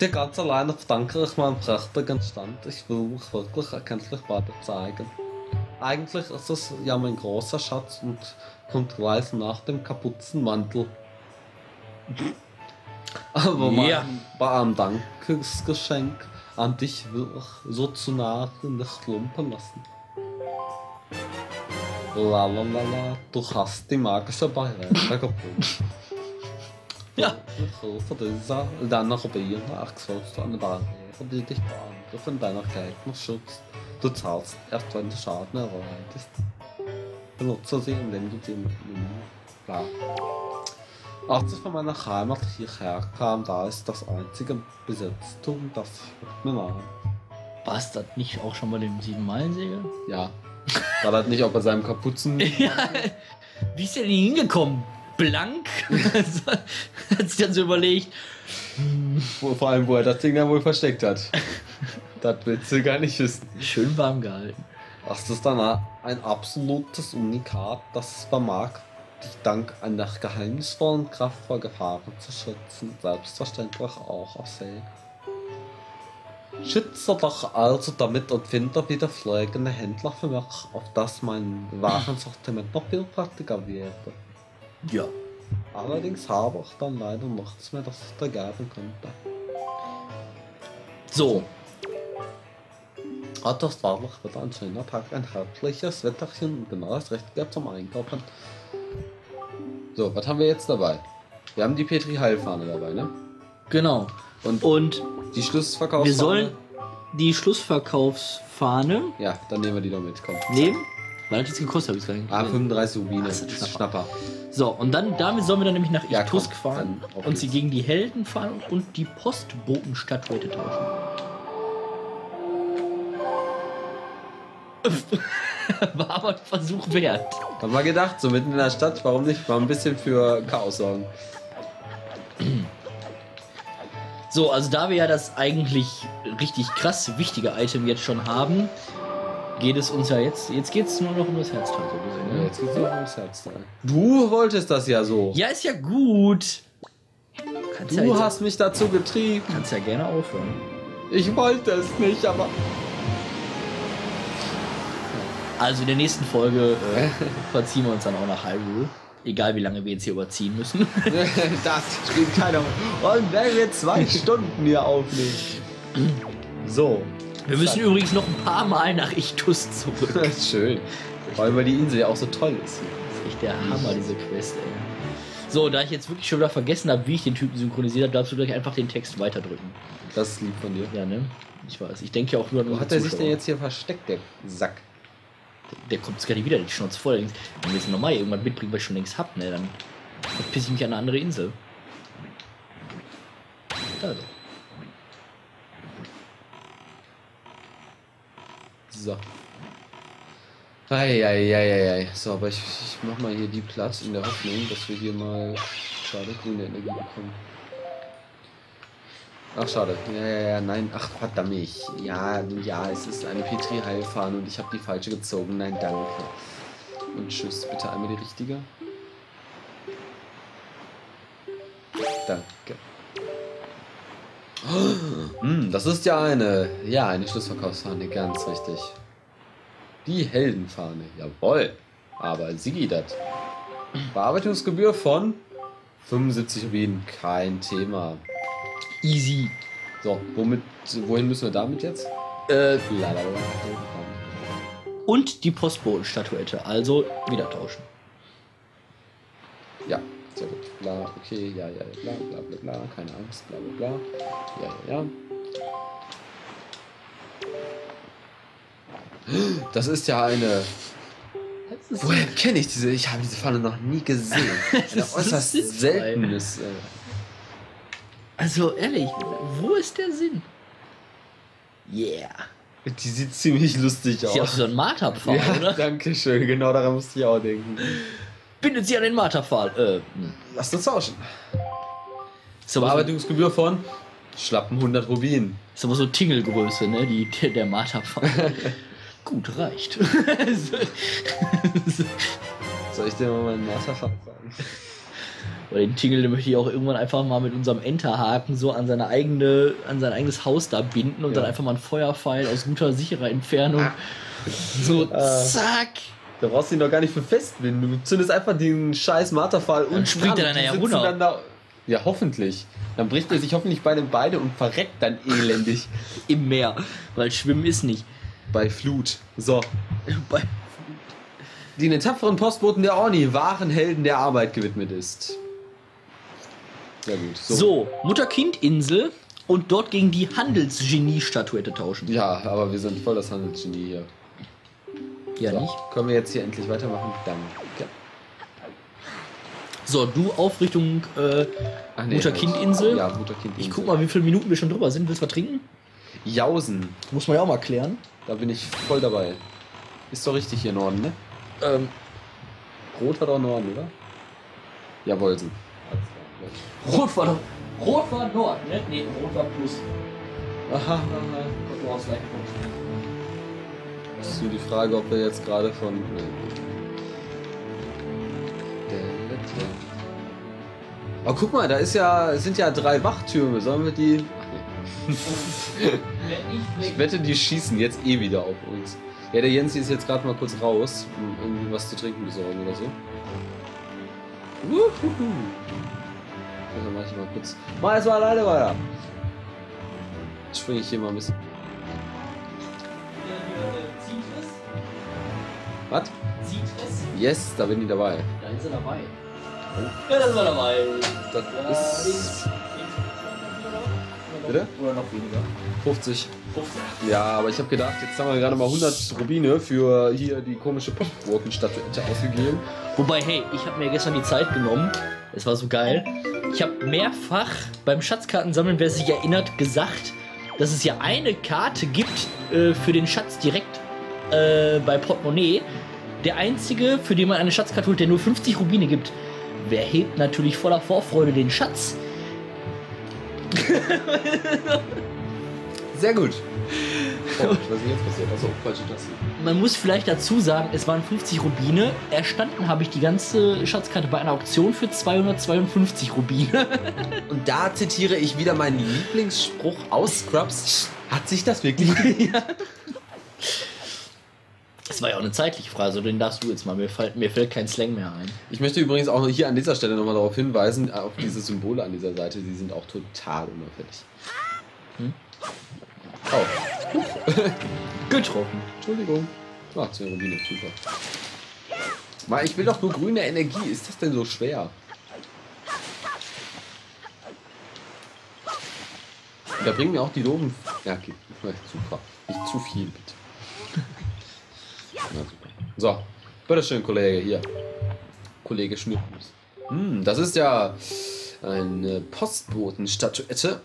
[SPEAKER 1] Der ganz alleine verdanke ich meinem prächtigen Stand. Ich will mich wirklich erkenntlich beide zeigen. Eigentlich ist es ja mein großer Schatz und kommt gleich nach dem Kapuzenmantel. Aber
[SPEAKER 2] Ja.
[SPEAKER 1] mein, bei einem Dankesgeschenk an dich will ich sozusagen nicht lumpen lassen. La la la la, du hast die magische Barriere gefunden. (laughs)
[SPEAKER 2] Ja.
[SPEAKER 1] Mit Hilfe dieser deiner Rubine erkennst du eine Barriere, die dich beantwortet von deiner Gegner schützt. Du zahlst erst, wenn der Schaden erreicht ist. Benutze sie, indem du sie mit Bla. Als ich von meiner Heimat hierher kam, da ist das einzige Besitztum, das ich mir nahm.
[SPEAKER 2] War es das nicht auch schon bei dem Sieben-Meilen-Segel?
[SPEAKER 1] Ja. War das nicht auch bei seinem Kapuzen? (laughs)
[SPEAKER 2] Ja. Wie ist der denn hingekommen? Blank? (laughs) Hat sich dann so überlegt.
[SPEAKER 1] Vor allem, wo er das Ding da wohl versteckt hat. das willst du gar nicht wissen.
[SPEAKER 2] Schön warm gehalten.
[SPEAKER 1] Das ist dann ein absolutes Unikat, das es vermag, dich dank einer geheimnisvollen Kraft vor Gefahren zu schützen, selbstverständlich auch auf See. Schütze doch also damit und finde wieder fliegende Händler für mich, auf das mein Warensortiment noch vielfältiger werde.
[SPEAKER 2] Ja.
[SPEAKER 1] Allerdings habe ich dann leider nichts mehr, das ich dir geben könnte.
[SPEAKER 2] So.
[SPEAKER 1] Hat das wahrlich wieder ein schöner Tag, ein herzliches Wetterchen und genau das Richtige zum Einkaufen. So, was haben wir jetzt dabei? Wir haben die Petri Heilfahne dabei, ne?
[SPEAKER 2] Genau.
[SPEAKER 1] Und
[SPEAKER 2] Und
[SPEAKER 1] die Schlussverkaufsfahne.
[SPEAKER 2] wir sollen die Schlussverkaufsfahne
[SPEAKER 1] Ja, dann nehmen wir die doch mit, komm.
[SPEAKER 2] nehmen. Weil das jetzt gekostet habe ich gar nicht.
[SPEAKER 1] Ah,
[SPEAKER 2] gesehen.
[SPEAKER 1] 35 Rubine, das
[SPEAKER 2] ist
[SPEAKER 1] Schnapper.
[SPEAKER 2] So, und dann damit sollen wir dann nämlich nach
[SPEAKER 1] Ja,
[SPEAKER 2] fahren und sie gegen die Helden fahren und die Postbotenstatuette tauschen. (laughs) (laughs) War aber ein Versuch wert.
[SPEAKER 1] Hab mal gedacht, so mitten in der Stadt, warum nicht mal ein bisschen für Chaos sorgen? (clears throat)
[SPEAKER 2] So, also da wir ja das eigentlich richtig krass wichtige Item jetzt schon haben, geht es uns ja jetzt. Jetzt geht es nur noch um das Herzteil so gesehen.
[SPEAKER 1] Ja,
[SPEAKER 2] Ne?
[SPEAKER 1] jetzt geht's noch ums Herz. Du wolltest das ja so.
[SPEAKER 2] Ja, ist ja gut. Kannst ja,
[SPEAKER 1] du
[SPEAKER 2] jetzt-
[SPEAKER 1] hast mich dazu getrieben.
[SPEAKER 2] kannst ja gerne aufhören.
[SPEAKER 1] Ich wollte es nicht, aber.
[SPEAKER 2] Also in der nächsten Folge äh, verziehen wir uns dann auch nach Hyrule. Egal wie lange wir jetzt hier überziehen müssen. (laughs)
[SPEAKER 1] das spielt keiner. Und wenn wir zwei (laughs) Stunden hier aufnehmen. So.
[SPEAKER 2] Wir müssen übrigens noch ein paar Mal nach Ichtus zurück. (laughs)
[SPEAKER 1] Schön. Vor allem, weil die Insel ja auch so toll ist.
[SPEAKER 2] Das ist echt der Hammer, diese Quest, ey. So, da ich jetzt wirklich schon wieder vergessen habe, wie ich den Typen synchronisiert habe, darfst du gleich einfach den Text weiterdrücken.
[SPEAKER 1] Das ist lieb von dir.
[SPEAKER 2] Ja, ne? Ich weiß. Ich denke ja auch nur an
[SPEAKER 1] Wo hat er sich denn jetzt hier versteckt, der Sack?
[SPEAKER 2] Der kommt jetzt nicht wieder, die Schnauze voll. Wenn wir jetzt nochmal irgendwann mitbringen, was ich schon längst hab, ne, dann verpiss ich mich an eine andere Insel. Also.
[SPEAKER 1] So. Eieieiei. So, aber ich, ich mach mal hier die Platz in der Hoffnung, dass wir hier mal. Schade, grüne Energie bekommen. Ach, schade. Ja, ja, ja, nein. Ach, verdammt. Ja, ja, es ist eine Petri-Heilfahne und ich habe die falsche gezogen. Nein, danke. Und tschüss. Bitte einmal die richtige. Danke. Hm, das ist ja eine, ja, eine Schlussverkaufsfahne, ganz richtig. Die Heldenfahne, jawohl. Aber Sigi das. Bearbeitungsgebühr von 75 Rubinen, kein Thema.
[SPEAKER 2] Easy.
[SPEAKER 1] So, womit, wohin müssen wir damit jetzt?
[SPEAKER 2] Äh, und die Postbotenstatuette, also wieder tauschen.
[SPEAKER 1] Ja, sehr gut. Bla, okay, ja, ja, bla, bla, bla, bla, keine Angst, bla, bla, bla. Ja, ja, ja. Das ist ja eine. Woher kenne ich diese? Ich habe diese Fahne noch nie gesehen. (laughs)
[SPEAKER 2] Ist
[SPEAKER 1] äußerst seltenes.
[SPEAKER 2] Also ehrlich, wo ist der Sinn? Yeah.
[SPEAKER 1] die sieht ziemlich lustig
[SPEAKER 2] ja auch
[SPEAKER 1] aus.
[SPEAKER 2] so ein Marterpfahl,
[SPEAKER 1] Ja,
[SPEAKER 2] oder?
[SPEAKER 1] danke schön. Genau daran musste ich auch denken.
[SPEAKER 2] Bindet sie an den Marterpfahl. Äh, hm.
[SPEAKER 1] Lass uns tauschen.
[SPEAKER 2] so,
[SPEAKER 1] Bearbeitungsgebühr von schlappen 100 Rubinen.
[SPEAKER 2] ist aber so Tingelgröße, ne? Die, der, der Marterpfahl. (laughs) Gut, reicht.
[SPEAKER 1] Soll ich dir mal meinen Masterfahrt sagen?
[SPEAKER 2] Weil den Tingle den möchte ich auch irgendwann einfach mal mit unserem Enterhaken so an seine eigene, an sein eigenes Haus da binden und
[SPEAKER 1] Ja.
[SPEAKER 2] dann einfach mal einen Feuerpfeil aus guter, sicherer Entfernung. So,
[SPEAKER 1] Ah.
[SPEAKER 2] zack.
[SPEAKER 1] Da brauchst du ihn doch gar nicht für festbinden. Du zündest einfach den scheiß Marterpfahl und
[SPEAKER 2] springt er dann ja runter.
[SPEAKER 1] Ja, hoffentlich. Dann bricht er sich hoffentlich bei den Beine und verreckt dann elendig (laughs)
[SPEAKER 2] Im Meer. Weil Schwimmen ist nicht.
[SPEAKER 1] bei Flut. So. (laughs)
[SPEAKER 2] Bei
[SPEAKER 1] Die den tapferen Postboten der Orni wahren Helden der Arbeit gewidmet ist. Sehr gut.
[SPEAKER 2] so, Mutter-Kind-Insel und dort gegen die Handelsgenie-Statuette tauschen.
[SPEAKER 1] Ja, aber wir sind voll das Handelsgenie hier.
[SPEAKER 2] Ja,
[SPEAKER 1] so.
[SPEAKER 2] nicht?
[SPEAKER 1] Können wir jetzt hier endlich weitermachen? Danke.
[SPEAKER 2] So, du auf Richtung äh,
[SPEAKER 1] Ach,
[SPEAKER 2] Mutter-Kind-Insel.
[SPEAKER 1] Ja, Mutter-Kind-Insel.
[SPEAKER 2] Ich guck mal, wie viele Minuten wir schon drüber sind. Willst du was trinken?
[SPEAKER 1] Jausen.
[SPEAKER 2] Muss man ja auch mal klären.
[SPEAKER 1] Da bin ich voll dabei. Ist doch richtig hier Norden, ne?
[SPEAKER 2] Ähm,
[SPEAKER 1] Rot war doch Norden, oder? Jawohlsen.
[SPEAKER 2] Rot war Rot war Nord, ne? Nee, Rot war Plus.
[SPEAKER 1] Aha, aha.
[SPEAKER 2] Du hast gleich geguckt.
[SPEAKER 1] Das ist nur die Frage, ob wir jetzt gerade von. Nee. Oh, guck mal, da ist ja, sind ja drei Wachtürme. Sollen wir die. (laughs) Ich wette, die schießen jetzt eh wieder auf uns. Ja, der Jens ist jetzt gerade mal kurz raus, um irgendwie was zu trinken besorgen oder so. Wuhuhu. Also mach ich mal kurz. Mach erst mal alleine weiter. Jetzt springe ich hier mal ein bisschen. Was?
[SPEAKER 2] Sieht es?
[SPEAKER 1] Yes, da bin ich dabei.
[SPEAKER 2] Da ist er dabei. Ja, da ist er dabei.
[SPEAKER 1] Das ist. Bitte?
[SPEAKER 2] Oder noch weniger.
[SPEAKER 1] 50. Ja, aber ich habe gedacht, jetzt haben wir gerade mal 100 Rubine für hier die komische Postwurkenstatuette ausgegeben.
[SPEAKER 2] Wobei, hey, ich habe mir gestern die Zeit genommen. Es war so geil. Ich habe mehrfach beim Schatzkartensammeln, wer sich erinnert, gesagt, dass es ja eine Karte gibt äh, für den Schatz direkt äh, bei Portemonnaie. Der einzige, für den man eine Schatzkarte holt, der nur 50 Rubine gibt. Wer hebt natürlich voller Vorfreude den Schatz?
[SPEAKER 1] Sehr gut. Oh, was ist jetzt passiert? Achso, falsche Taste.
[SPEAKER 2] Man muss vielleicht dazu sagen, es waren 50 Rubine. Erstanden habe ich die ganze Schatzkarte bei einer Auktion für 252 Rubine. (laughs)
[SPEAKER 1] Und da zitiere ich wieder meinen Lieblingsspruch aus Scrubs. Hat sich das wirklich. (laughs)
[SPEAKER 2] Das war ja auch eine zeitliche Frage, also den darfst du jetzt mal. Mir fällt, mir fällt kein Slang mehr ein.
[SPEAKER 1] Ich möchte übrigens auch hier an dieser Stelle nochmal darauf hinweisen, auf diese Symbole an dieser Seite, die sind auch total unauffällig.
[SPEAKER 2] Hm?
[SPEAKER 1] Oh, (laughs)
[SPEAKER 2] Getroffen.
[SPEAKER 1] Entschuldigung. Ah, 10 Rubine, super. Mal, ich will doch nur grüne Energie. Ist das denn so schwer? Da bringen mir auch die doofen. Ja, okay. Super. Nicht zu viel, bitte. Na, super. So, bitteschön, Kollege, hier. Kollege Schnürfuß. Hm, das ist ja eine Postbotenstatuette.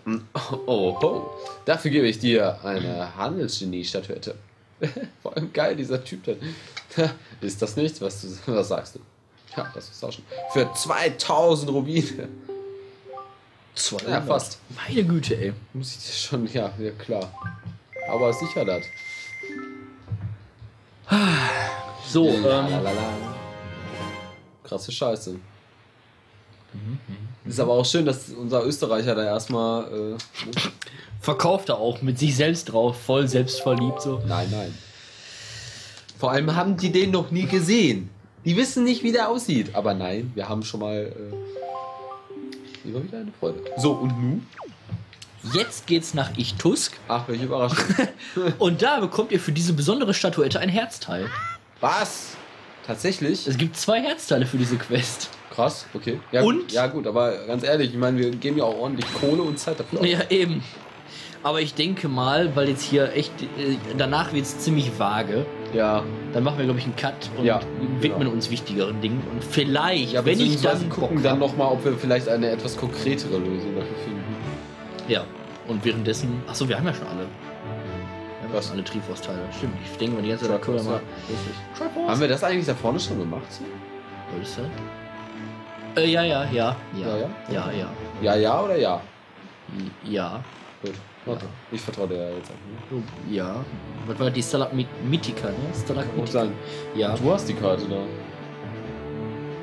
[SPEAKER 1] Oh, oh. Dafür gebe ich dir eine Handelsgenie-Statuette. (laughs) Vor allem geil, dieser Typ da. (laughs) Ist das nicht? Was, du, was sagst du? Ja, das ist auch schon. Für 2000 Rubine.
[SPEAKER 2] 200.
[SPEAKER 1] Ja, fast.
[SPEAKER 2] Meine Güte, ey.
[SPEAKER 1] Muss ich dir schon, ja, ja klar. Aber sicher das.
[SPEAKER 2] So, ähm.
[SPEAKER 1] Krasse Scheiße. Ist aber auch schön, dass unser Österreicher da erstmal. Äh,
[SPEAKER 2] verkauft er auch mit sich selbst drauf, voll selbstverliebt so.
[SPEAKER 1] nein, nein. Vor allem haben die den noch nie gesehen. Die wissen nicht, wie der aussieht. Aber nein, wir haben schon mal. Äh, immer wieder eine Freude. So, und nun?
[SPEAKER 2] Jetzt geht's nach Ichtusk
[SPEAKER 1] Ach, welche Überraschung. (laughs)
[SPEAKER 2] und da bekommt ihr für diese besondere Statuette ein Herzteil.
[SPEAKER 1] Was? Tatsächlich?
[SPEAKER 2] Es gibt zwei Herzteile für diese Quest.
[SPEAKER 1] Krass, okay. Ja,
[SPEAKER 2] Und?
[SPEAKER 1] Ja, gut, aber ganz ehrlich, ich meine, wir geben ja auch ordentlich Kohle und Zeit dafür.
[SPEAKER 2] Ja, eben. Aber ich denke mal, weil jetzt hier echt, äh, danach wird's ziemlich vage.
[SPEAKER 1] Ja,
[SPEAKER 2] Dann machen wir, glaube ich, einen Cut und
[SPEAKER 1] Ja,
[SPEAKER 2] widmen
[SPEAKER 1] genau.
[SPEAKER 2] uns wichtigeren Dingen. Und vielleicht,
[SPEAKER 1] ja
[SPEAKER 2] wenn ich dann
[SPEAKER 1] gucken
[SPEAKER 2] Bock
[SPEAKER 1] dann nochmal, ob wir vielleicht eine etwas konkretere Lösung dafür finden.
[SPEAKER 2] Ja. Und währenddessen. Achso, wir haben ja schon alle. Wir
[SPEAKER 1] Was?
[SPEAKER 2] schon alle Triforce-Teile. Stimmt. Ich denke mal die ganze Zeit, da können wir mal.
[SPEAKER 1] Haben wir das eigentlich da vorne schon gemacht?
[SPEAKER 2] Was ist das? Äh, ja, ja, ja. Ja,
[SPEAKER 1] Ja,
[SPEAKER 2] ja.
[SPEAKER 1] ja?
[SPEAKER 2] Ja, ja.
[SPEAKER 1] Ja, oder ja?
[SPEAKER 2] Ja.
[SPEAKER 1] Gut. Okay. Ich vertraue dir ja jetzt einfach. Ne?
[SPEAKER 2] Ja. Was war die Stalagmitika, ne? Stalagmitika. Ja.
[SPEAKER 1] Du hast die Karte da.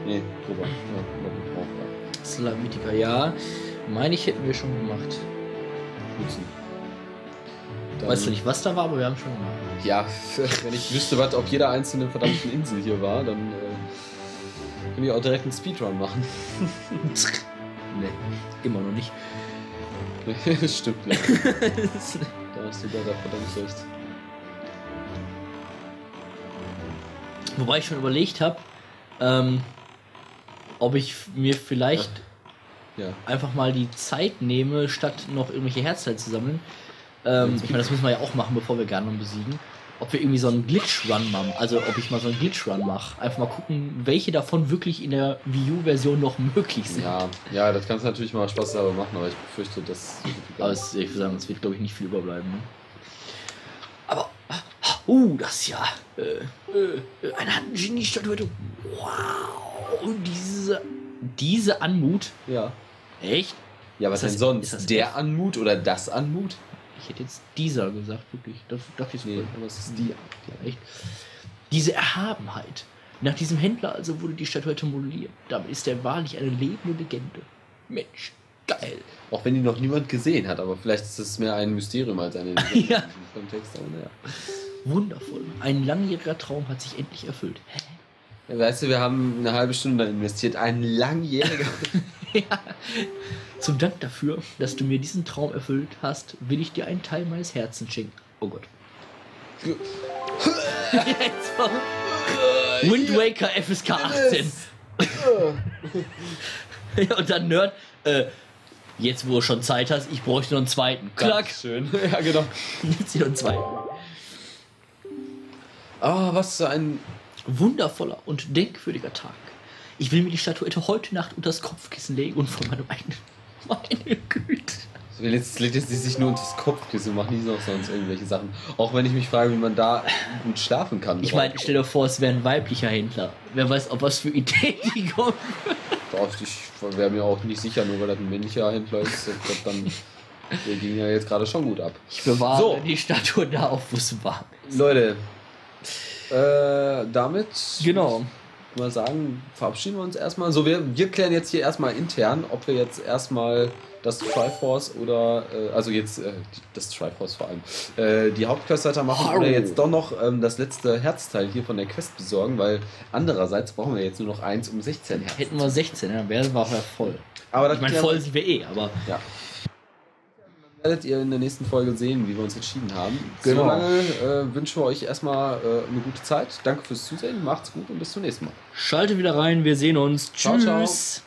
[SPEAKER 1] Nee, drüber. Ja.
[SPEAKER 2] Stalagmitika, ja. Meine ich, hätten wir schon gemacht.
[SPEAKER 1] Nutzen. Dann-
[SPEAKER 2] Weißt du nicht, was da war, aber wir haben schon gemacht.
[SPEAKER 1] Ja, (laughs) wenn ich wüsste, was auf jeder einzelnen verdammten Insel hier war, dann äh, könnte ich auch direkt einen Speedrun machen. (laughs) Nee.
[SPEAKER 2] Immer noch nicht. (laughs)
[SPEAKER 1] Stimmt, ja. (laughs) da hast du da verdammt recht.
[SPEAKER 2] Wobei ich schon überlegt habe, ähm, ob ich mir vielleicht
[SPEAKER 1] Ja.
[SPEAKER 2] einfach mal die Zeit nehme, statt noch irgendwelche Herzteile zu sammeln. Ähm, ich meine, das müssen wir ja auch machen, bevor wir Ganon besiegen. Ob wir irgendwie so einen Glitch-Run machen. Also ob ich mal so einen Glitch-Run mache. Einfach mal gucken, welche davon wirklich in der Wii U-Version noch möglich sind.
[SPEAKER 1] Ja, ja, das kannst du natürlich mal Spaß dabei machen, aber ich befürchte, dass.
[SPEAKER 2] Aber es, ich würde sagen, es wird, glaube ich, nicht viel überbleiben. Ne? Aber, uh, das ist ja äh, äh, eine Genie-Statuette. Wow, und diese, diese Anmut.
[SPEAKER 1] ja.
[SPEAKER 2] Echt?
[SPEAKER 1] Ja, was
[SPEAKER 2] Ist
[SPEAKER 1] denn
[SPEAKER 2] das-
[SPEAKER 1] sonst?
[SPEAKER 2] ist das
[SPEAKER 1] Der Anmut oder das Anmut?
[SPEAKER 2] Ich hätte jetzt dieser gesagt, wirklich. Das dachte ich so.
[SPEAKER 1] Nee, aber es ist die.
[SPEAKER 2] Ja, echt. Diese Erhabenheit. Nach diesem Händler also wurde die Statuette modelliert. Damit ist er wahrlich eine lebende Legende. Mensch, geil.
[SPEAKER 1] Auch wenn die noch niemand gesehen hat, aber vielleicht ist es mehr ein Mysterium als eine (laughs)
[SPEAKER 2] Ja.
[SPEAKER 1] im Kontext, aber naja.
[SPEAKER 2] Wundervoll. Ein langjähriger Traum hat sich endlich erfüllt. Hä?
[SPEAKER 1] Ja, Weißt du, wir haben eine halbe Stunde investiert, ein langjähriger. (laughs) (laughs)
[SPEAKER 2] Zum Dank dafür, dass du mir diesen Traum erfüllt hast, will ich dir einen Teil meines Herzens schenken. Oh Gott. Wind Waker FSK 18. (laughs) ja, und dann Nerd, äh, jetzt wo du schon Zeit hast, ich bräuchte noch einen zweiten. Klack.
[SPEAKER 1] Schön. (laughs) ja, genau.
[SPEAKER 2] Jetzt hier noch einen zweiten.
[SPEAKER 1] Ah, was für ein.
[SPEAKER 2] Wundervoller und denkwürdiger Tag. Ich will mir die Statuette heute Nacht unter das Kopfkissen legen und von meinem eigenen. (laughs) Meine Güte.
[SPEAKER 1] Jetzt legt es sich nur unter das Kopfkissen und macht nie noch sonst irgendwelche Sachen. Auch wenn ich mich frage, wie man da gut schlafen kann.
[SPEAKER 2] Ich meine, stell dir vor, es wäre ein weiblicher Händler. Wer weiß, ob was für Ideen die kommen.
[SPEAKER 1] Ich wäre mir auch nicht sicher, nur weil das ein männlicher Händler ist. Ich glaub, dann der ging ja jetzt gerade schon gut ab.
[SPEAKER 2] Ich bewahre
[SPEAKER 1] So.
[SPEAKER 2] die Statue da auf, wo es warm ist.
[SPEAKER 1] Leute, äh, damit
[SPEAKER 2] Genau.
[SPEAKER 1] Mal sagen, verabschieden wir uns erstmal. So, wir, wir klären jetzt hier erstmal intern, ob wir jetzt erstmal das Triforce oder, äh, also jetzt äh, das Triforce vor allem, äh, die Hauptquest weitermachen
[SPEAKER 2] Harrow.
[SPEAKER 1] oder jetzt doch noch ähm, das letzte Herzteil hier von der Quest besorgen, weil andererseits brauchen wir jetzt nur noch eins um 16 Herz.
[SPEAKER 2] Hätten wir 16, dann wäre war ja voll.
[SPEAKER 1] Aber das
[SPEAKER 2] Ich meine, voll sind wir eh, aber
[SPEAKER 1] Ja. Werdet ihr in der nächsten Folge sehen, wie wir uns entschieden haben.
[SPEAKER 2] Genau.
[SPEAKER 1] Solange äh, wünschen wir euch erstmal äh, eine gute Zeit. Danke fürs Zusehen, macht's gut und bis zum nächsten Mal.
[SPEAKER 2] schalte wieder rein, wir sehen uns.
[SPEAKER 1] Ciao, ciao.
[SPEAKER 2] Tschüss.